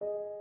you